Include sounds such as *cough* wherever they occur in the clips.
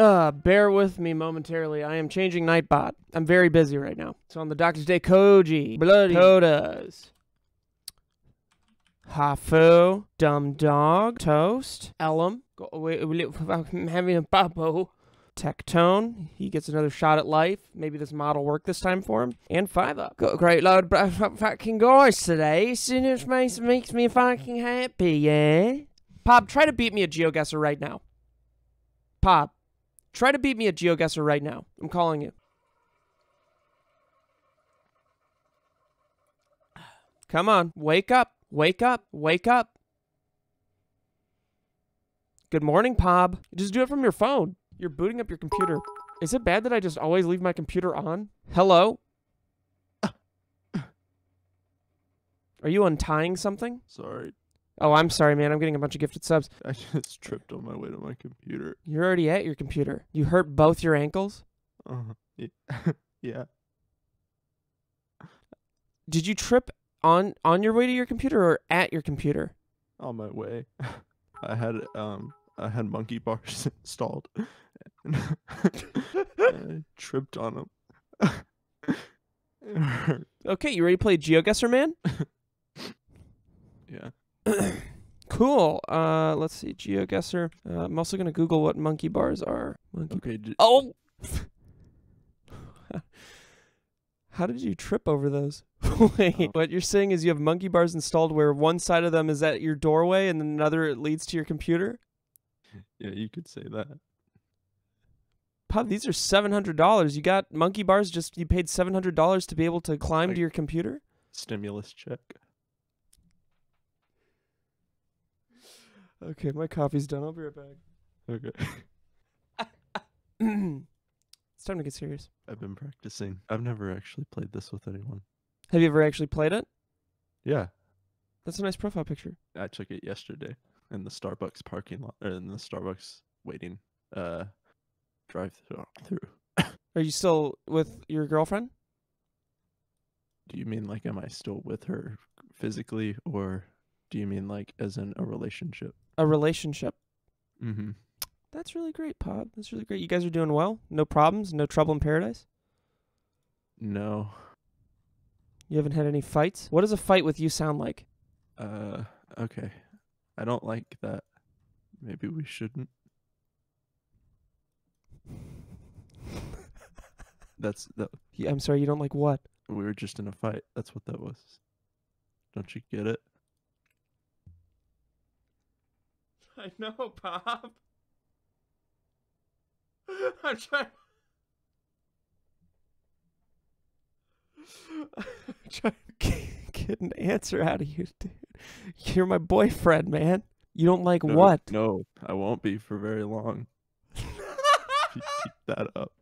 Uh, bear with me momentarily. I am changing Nightbot. I'm very busy right now. So on the Doctor's Day, Koji, Bloody Todas, Hafu, Dumb Dog, Toast, go *laughs* I'm having a babo. Tectone, he gets another shot at life. Maybe this model work this time for him. And five up. Got a great load of *laughs* fucking guys today. Soon it makes, makes me fucking happy, yeah? Pob, try to beat me a GeoGuessr right now. Pob, try to beat me a GeoGuessr right now. I'm calling you. Come on, wake up, wake up, wake up. Good morning, Pob. Just do it from your phone. You're booting up your computer. Is it bad that I just always leave my computer on? Hello? Are you untying something? Sorry. Oh, I'm sorry, man. I'm getting a bunch of gifted subs. *laughs* I just tripped on my way to my computer. You're already at your computer. You hurt both your ankles? Uh, yeah. *laughs* yeah. Did you trip on on your way to your computer or at your computer? On my way. *laughs* I had um I had monkey bars installed. And I tripped on them. Okay, you ready to play GeoGuessr, man? yeah. Cool. Uh, let's see, GeoGuessr. Uh, I'm also gonna Google what monkey bars are. Monkey. Okay. Oh. *laughs* How did you trip over those? *laughs* Wait, Oh. what you're saying is you have monkey bars installed where one side of them is at your doorway and then another it leads to your computer? *laughs* Yeah, you could say that. Pob, these are seven hundred dollars. You got monkey bars. Just you paid seven hundred dollars to be able to climb Like- to your computer. Stimulus check. Okay, my coffee's done. I'll be right back. Okay. *laughs* *clears throat* it's time to get serious. I've been practicing. I've never actually played this with anyone. Have you ever actually played it? Yeah. That's a nice profile picture. I took it yesterday in the Starbucks parking lot or in the Starbucks waiting uh drive through. Are you still with your girlfriend? Do you mean like am I still with her physically or do you mean like as in a relationship? A relationship. Mm-hmm. That's really great, Pob. That's really great. You guys are doing well. No problems. No trouble in paradise. No. You haven't had any fights. What does a fight with you sound like? Uh okay. I don't like that. Maybe we shouldn't. *laughs* That's that Yeah, I'm sorry. You don't like what? we were just in a fight. That's what that was. Don't you get it? I know, Pob. I'm trying. I'm trying to get an answer out of you, dude. You're my boyfriend, man. You don't like No, what? No, I won't be for very long. If keep that up.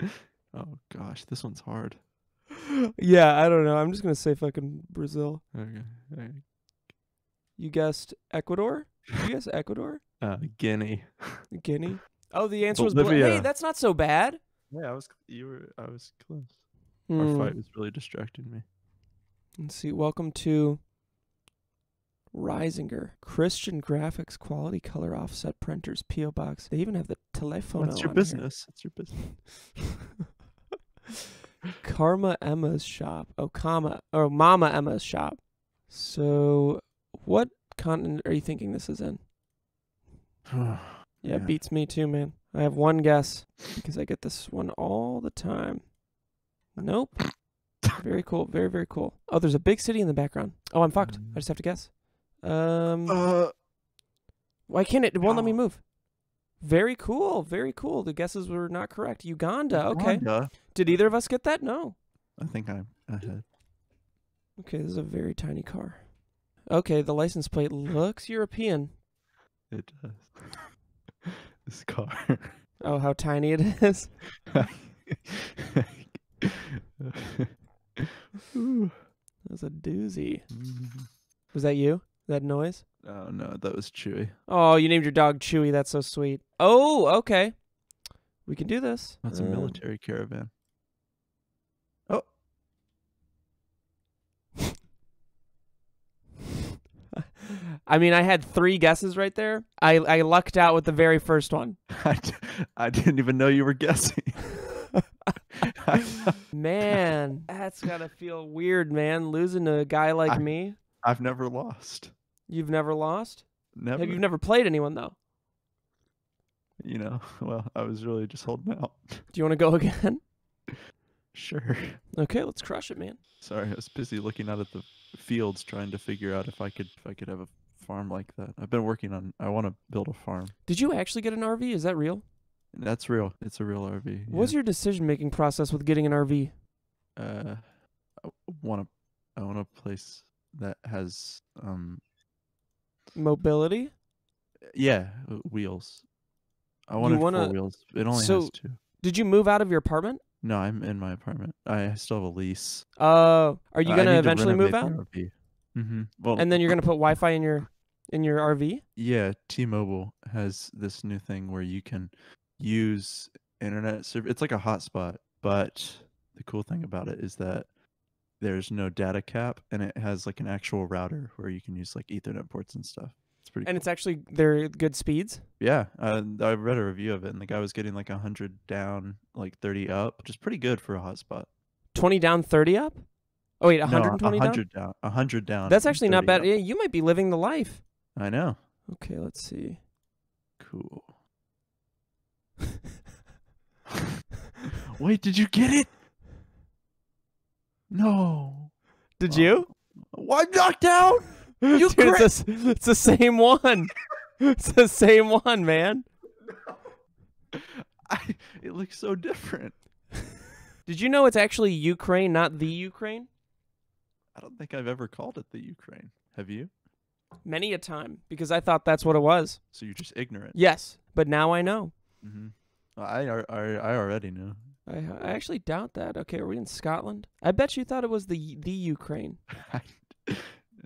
*laughs* Oh gosh, this one's hard. yeah, I don't know. I'm just gonna say fucking Brazil. Okay. okay. You guessed Ecuador. You guess Ecuador? Uh, Guinea. Guinea. *laughs* Oh, the answer was Bol- Hey, that's not so bad. Yeah, I was. You were. I was close. Hmm. Our fight was really distracting me. Let's see. Welcome to Risinger Christian Graphics Quality Color Offset Printers PO Box. They even have the telephone. What's your business? It's your business. Karma Emma's shop. Oh, Kama or Mama Emma's shop. So, what continent are you thinking this is in? *sighs* Yeah, Yeah. beats me too, man. I have one guess because I get this one all the time. Nope. *coughs* very cool. Very very cool. Oh, there's a big city in the background. Oh, I'm fucked. I just have to guess. Um, uh, why can't it? It won't let me move. Very cool. Very cool. The guesses were not correct. Uganda. Okay. Uganda. Did either of us get that? No. I think I'm ahead. Okay, this is a very tiny car. Okay, the license plate looks European. It does. *laughs* this car. Oh, how tiny it is. *laughs* That's a doozy. Mhm. Was that you? That noise? Oh no, that was Chewy. Oh, you named your dog Chewy. That's so sweet. Oh, okay. We can do this. That's a Um, military caravan. I mean, I had three guesses right there. I I lucked out with the very first one. *laughs* I, d- I didn't even know you were guessing. *laughs* Man, that's gotta feel weird, man. Losing to a guy like I- me. I've never lost. You've never lost. Never. Have you never played anyone though? You know, *laughs* well, I was really just holding out. Do you want to go again? Sure. Okay, let's crush it, man. Sorry, I was busy looking out at the fields trying to figure out if I could if I could have a farm like that. I've been working on I want to build a farm. Did you actually get an RV? Is that real? That's real. It's a real RV. What's your decision making process with getting an RV? uh I want to I want a place that has um Mobility? yeah, uh, wheels. I want You it four wheels. It only so- has two. Did you move out of your apartment? No, I'm in my apartment. I still have a lease. Uh, are you gonna eventually move out? RV. Mm-hmm. Well, And then you're gonna put Wi-Fi in your in your RV? Yeah, T-Mobile has this new thing where you can use internet service. It's like a hotspot, but the cool thing about it is that there's no data cap, and it has like an actual router where you can use like Ethernet ports and stuff. It's pretty. And cool. it's actually they're good speeds. yeah, uh, I read a review of it, and the guy was getting like hundred down, like thirty up, which is pretty good for a hotspot. Twenty down, thirty up. Oh wait, 120 down. hundred down, hundred down. That's actually not bad. Yeah, you might be living the life. I know. Okay, let's see. Cool. *laughs* Wait, did you get it? No. Did Oh, you? Why knocked out? You Dude, it's, the it's the same one. It's the same one, man. *laughs* I, it looks so different. *laughs* Did you know it's actually Ukraine, not the Ukraine? I don't think I've ever called it the Ukraine. Have you? Many a time, because I thought that's what it was. So you're just ignorant. Yes, but now I know. hmm I, I I already knew. I, I actually doubt that. Okay, are we in Scotland? I bet you thought it was the the Ukraine. *laughs*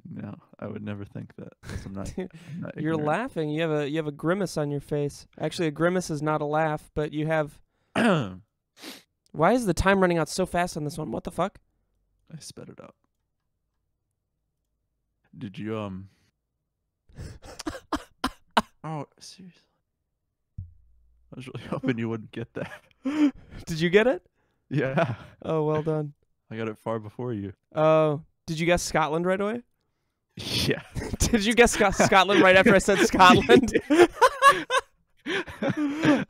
no, I would never think that. I'm not. *laughs* I'm not You're laughing. You have a you have a grimace on your face. Actually, a grimace is not a laugh, but you have. *clears throat* Why is the time running out so fast on this one? What the fuck? I sped it up. Did you um? *laughs* oh, seriously. I was really hoping you wouldn't get that. *laughs* Did you get it? Yeah, Oh, well *laughs* done. I got it far before you. Oh, did you guess Scotland right away? Yeah. Did you guess Sc- Scotland right after I said Scotland? I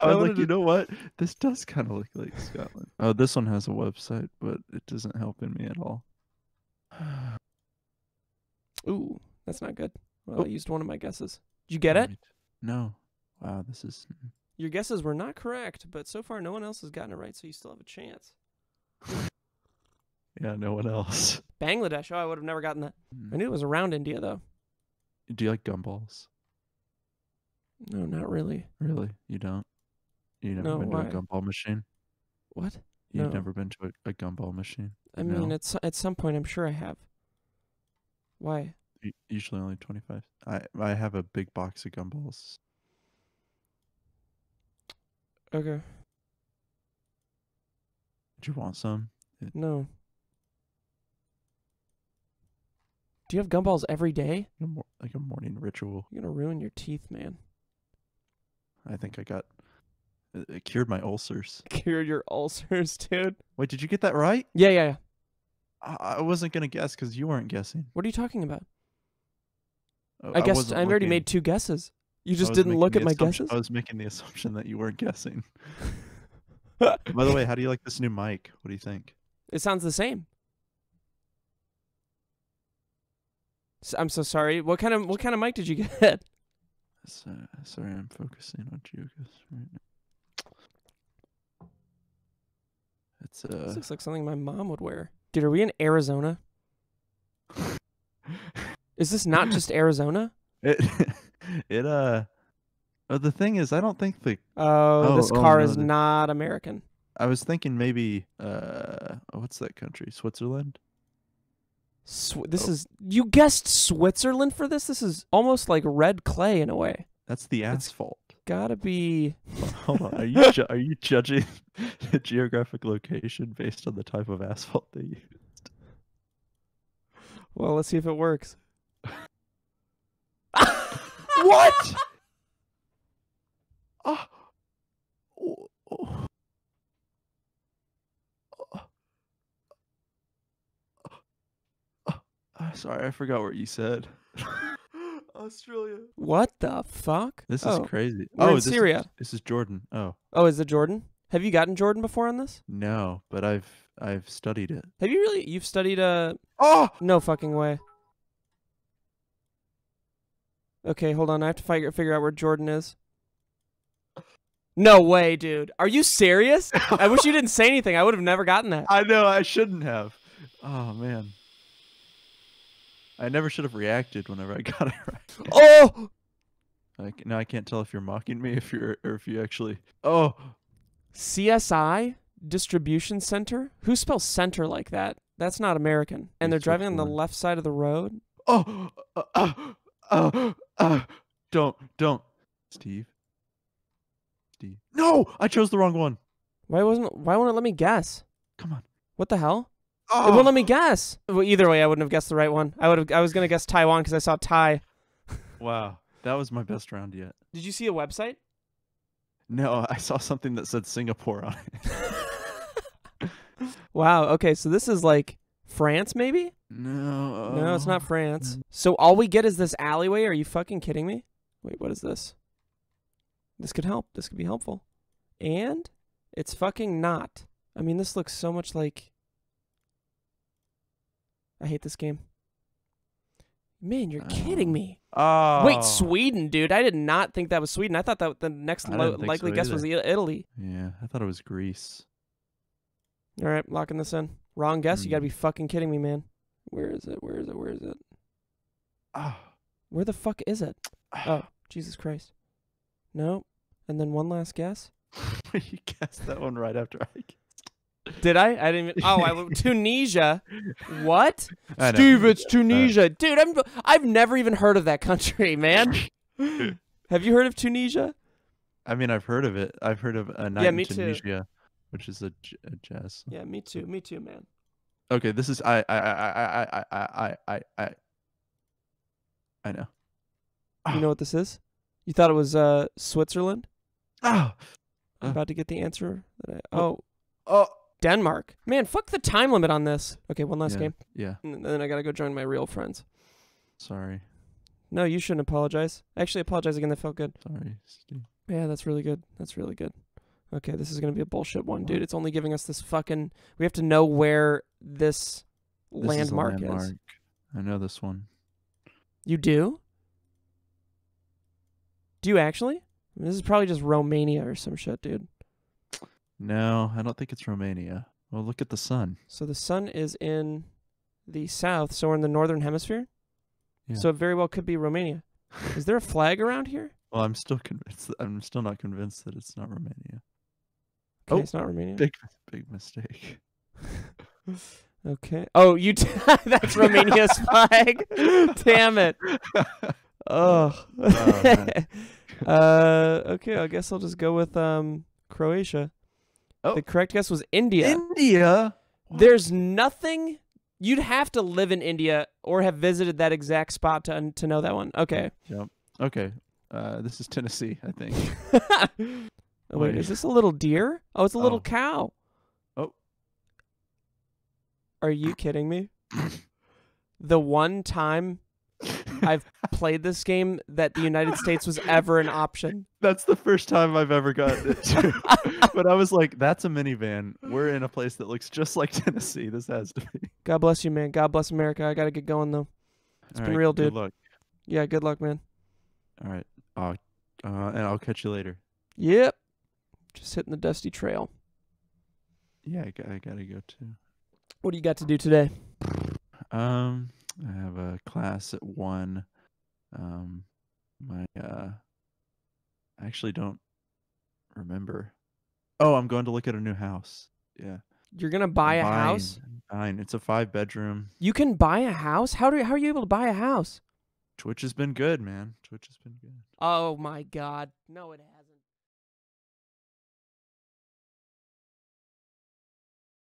I was like, you know what? This does kind of look like Scotland. Oh, this one has a website, but it doesn't help in me at all. *sighs* *sighs* *sighs* Ooh, that's not good. Well, Oh. I used one of my guesses. Did you get it? No. Wow, this is. Your guesses were not correct, but so far no one else has gotten it right, so you still have a chance. Yeah, no one else. *laughs* Bangladesh. Oh, I would have never gotten that. Mm. I knew it was around India, though. Do you like gumballs? No, not really. Really? You don't? You never No, been why? to a gumball machine? What? You've No. never been to a, a gumball machine? I mean, No. at s- at some point, I'm sure I have. Why? U- Usually only 25. I I have a big box of gumballs. Okay. Do you want some? No. Do you have gumballs every day? A mor- Like a morning ritual. You're gonna ruin your teeth, man. I think I got. It, it cured my ulcers. *laughs* Cure your ulcers, dude. Wait, did you get that right? Yeah, yeah, yeah. I, I wasn't gonna guess because you weren't guessing. What are you talking about? Oh, I guess wasn't I've already made two guesses. You just didn't look at my guesses. I was making the assumption that you weren't guessing. *laughs* By the way, how do you like this new mic? What do you think? It sounds the same. I'm so sorry. What kind of what kind of mic did you get? *laughs* So, sorry, I'm focusing on Jugas right now. It's this uh, looks like something my mom would wear. Dude, are we in Arizona? Is this not just *laughs* Arizona? it *laughs* it uh. uh, the thing is, I don't think the Oh, Oh, this oh, car no, is the- not American. I was thinking maybe uh, what's that country? Switzerland. Sw- this Oh. is you guessed Switzerland for this. This is almost like red clay in a way. That's the asphalt. Gotta be. *laughs* Hold on, are you ju- are you judging *laughs* the geographic location based on the type of asphalt they used? Well, let's see if it works. What? Oh. Oh, oh. Sorry, I forgot what you said. *laughs* Australia. What the fuck? This is oh. crazy. we're oh, in this Syria. Is, this is Jordan. Oh Oh, is it Jordan? Have you gotten Jordan before on this? no, but I've I've studied it. Have you really? You've studied uh Oh, no fucking way. Okay, hold on. I have to figure figure out where Jordan is. No way, dude. Are you serious? I wish you didn't say anything. I would have never gotten that. *laughs* I know I shouldn't have. Oh man. I never should have reacted whenever I *laughs* got it right. Oh, I, now I can't tell if you're mocking me if you're or if you actually. Oh, CSI distribution center. Who spells center like that? That's not American. And they're driving on the left side of the road. oh, uh, uh, uh, uh, don't, don't, Steve. Steve. No, I chose the wrong one. Why wasn't? Why won't it let me guess? Come on. What the hell? Oh, It won't let me guess. Well, either way, I wouldn't have guessed the right one. I would have. I was gonna guess Taiwan because I saw Thai. *laughs* Wow, that was my best round yet. Did you see a website? No, I saw something that said Singapore on it. *laughs* Wow. Okay, so this is like France, maybe? No, No, it's not oh, France. So all we get is this alleyway. Are you fucking kidding me? Wait, what is this? This could help. This could be helpful. And it's fucking not. I mean, this looks so much like. I hate this game. Man, you're kidding Oh. me. Oh, Wait, Sweden, dude. I did not think that was Sweden. I thought that the next likely so guess was Italy. Yeah, I thought it was Greece. All right, locking this in. Wrong guess. You Hmm. got to be fucking kidding me, man. Where is it? Where is it? Where is it? Oh, Where the fuck is it? Oh, Jesus Christ. No. And then one last guess. *laughs* you guessed that one right after I. Did I? I didn't even. Oh, I Tunisia. What? Steve, it's Tunisia. Dude, I'm, I've never even heard of that country, man. Have you heard of Tunisia? I mean, I've heard of it. I've heard of a night Yeah, in me too. Tunisia, which is a, a jazz. song. Yeah, me too. Me too, man. Okay, this is I I I I I I I I know. You know what this is? You thought it was uh, Switzerland? Oh, I'm Uh. about to get the answer. That I, Oh. oh, oh. Denmark. Man, fuck the time limit on this. Okay, one last yeah, game. Yeah. And then I gotta go join my real friends. Sorry. No, you shouldn't apologize. Actually, apologize again. That felt good. Sorry, Steve. Yeah, that's really good. That's really good. Okay, this is gonna be a bullshit one, dude. It's only giving us this fucking. We have to know where this, This is landmark is. landmark. I know this one. You do? Do you actually? This is probably just Romania or some shit, dude. No, I don't think it's Romania. Well, look at the sun. So the sun is in the south, so we're in the northern hemisphere. Yeah. So it very well could be Romania. Is there a flag around here? *laughs* Well, I'm still convinced. That, I'm still not convinced that it's not Romania. Okay, Oh, it's not Romania. Big, big mistake. *laughs* Okay. Oh, you. *laughs* That's Romania's flag. Damn it. Oh. man. uh. Okay. I guess I'll just go with um Croatia. Oh. The correct guess was India. India. What? There's nothing. You'd have to live in India or have visited that exact spot to to know that one. Okay. Yep. Okay. Uh, this is Tennessee, I think. oh, *laughs* *laughs* wait, Wait. is this a little deer? Oh, it's a little Oh. cow. Oh. Are you *coughs* kidding me? the one time I've played this game that the United States was ever an option. *laughs* That's the first time I've ever gotten it. *laughs* But I was like, "That's a minivan. We're in a place that looks just like *laughs* Tennessee. This has to be." God bless you, man. God bless America. I gotta get going though. It's been real, dude. Good luck. Yeah, good luck, man. All right. Uh, uh, and I'll catch you later. Yep. Just hitting the dusty trail. Yeah, I, got, I gotta go too. What do you got to do today? Um, have a class at one. Um, my uh, I actually don't remember. Oh, I'm going to look at a new house. Yeah. You're gonna buy a house? Buying. It's a five bedroom. You can buy a house? How do how are you able to buy a house? Twitch has been good, man. Twitch has been good. Oh my god. No it has.